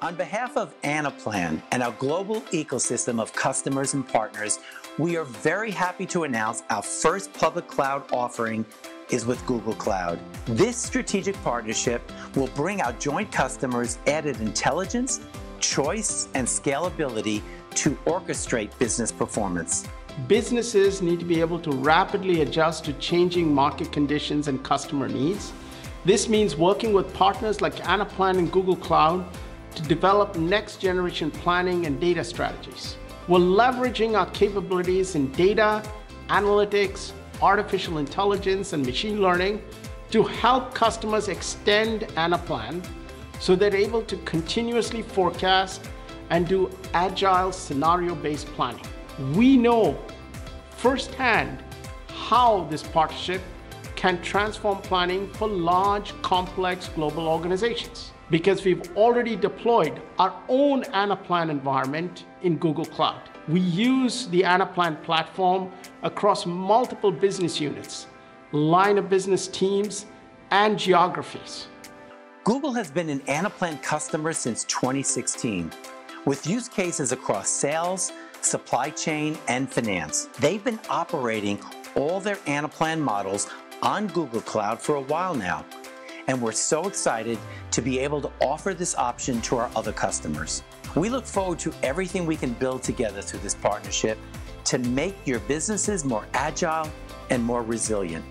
On behalf of Anaplan and our global ecosystem of customers and partners, we are very happy to announce our first public cloud offering is with Google Cloud. This strategic partnership will bring our joint customers added intelligence, choice, and scalability to orchestrate business performance. Businesses need to be able to rapidly adjust to changing market conditions and customer needs. This means working with partners like Anaplan and Google Cloud to develop next generation planning and data strategies. We're leveraging our capabilities in data, analytics, artificial intelligence, and machine learning to help customers extend Anaplan so they're able to continuously forecast and do agile scenario-based planning. We know firsthand how this partnership can transform planning for large, complex global organizations because we've already deployed our own Anaplan environment in Google Cloud. We use the Anaplan platform across multiple business units, line of business teams, and geographies. Google has been an Anaplan customer since 2016, with use cases across sales, supply chain, and finance. They've been operating all their Anaplan models on Google Cloud for a while now, and we're so excited to be able to offer this option to our other customers. We look forward to everything we can build together through this partnership to make your businesses more agile and more resilient.